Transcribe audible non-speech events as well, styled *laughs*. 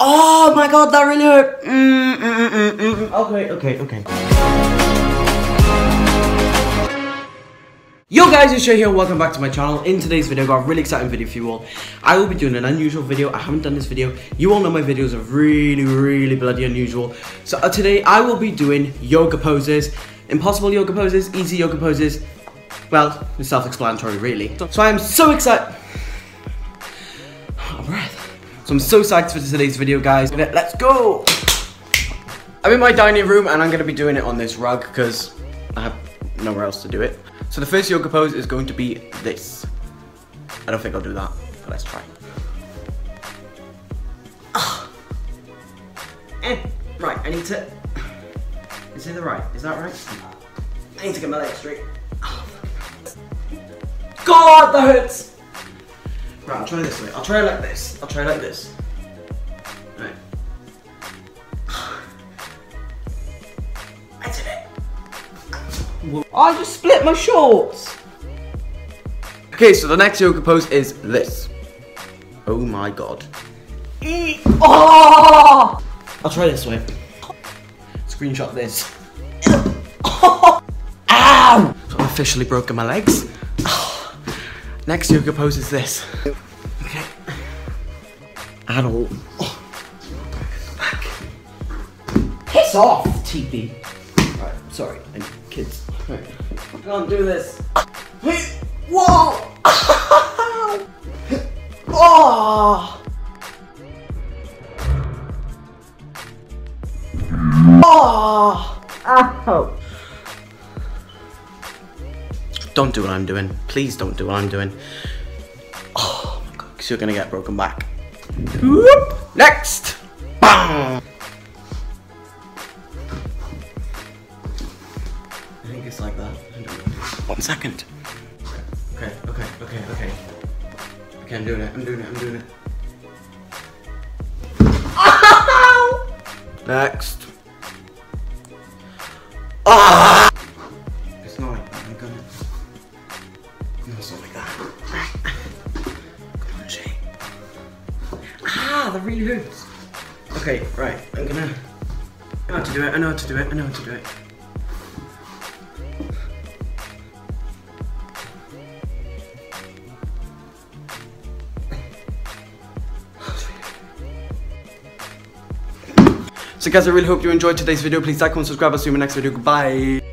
Oh my god, that really hurt. Mm, mm, mm, mm, mm, mm. Okay, okay, okay. Yo guys, it's Shae here, welcome back to my channel. In today's video, I got a really exciting video for you all. I will be doing an unusual video, I haven't done this video. You all know my videos are really, really bloody unusual. So uh, today, I will be doing yoga poses. Impossible yoga poses, easy yoga poses. Well, it's self-explanatory really. So I am so excited. Oh, breath. So I'm so psyched for today's video, guys. Let's go! I'm in my dining room and I'm gonna be doing it on this rug because I have nowhere else to do it. So the first yoga pose is going to be this. I don't think I'll do that, but let's try. Ah. Eh. Right, I need to... Is it the right? Is that right? I need to get my legs straight. Oh. God, that hurts! Right, I'll try this way. I'll try like this. I'll try like this. Right. *sighs* I did it. I just split my shorts. Okay, so the next yoga pose is this. Oh my god. Oh! I'll try this way. Screenshot this. *laughs* Ow! I've officially broken my legs. Next yoga pose is this. Okay. Adult. Back. Piss off, TP. Right, sorry, kids. Right. Can't do this. Whoa! *laughs* Ah. Ah. oh! Oh! Ow! Don't do what I'm doing. Please don't do what I'm doing. Oh my god, because you're gonna get broken back. Whoop. Next! Bang! I think it's like that. One second. Okay, okay, okay, okay. Okay, I'm doing it, I'm doing it, I'm doing it. Next. Ah! Ah, that really hurts. Okay, right, I'm gonna... I know how to do it, I know how to do it, I know how to do it. So guys, I really hope you enjoyed today's video. Please like, comment, subscribe. I'll see you in my next video. Goodbye.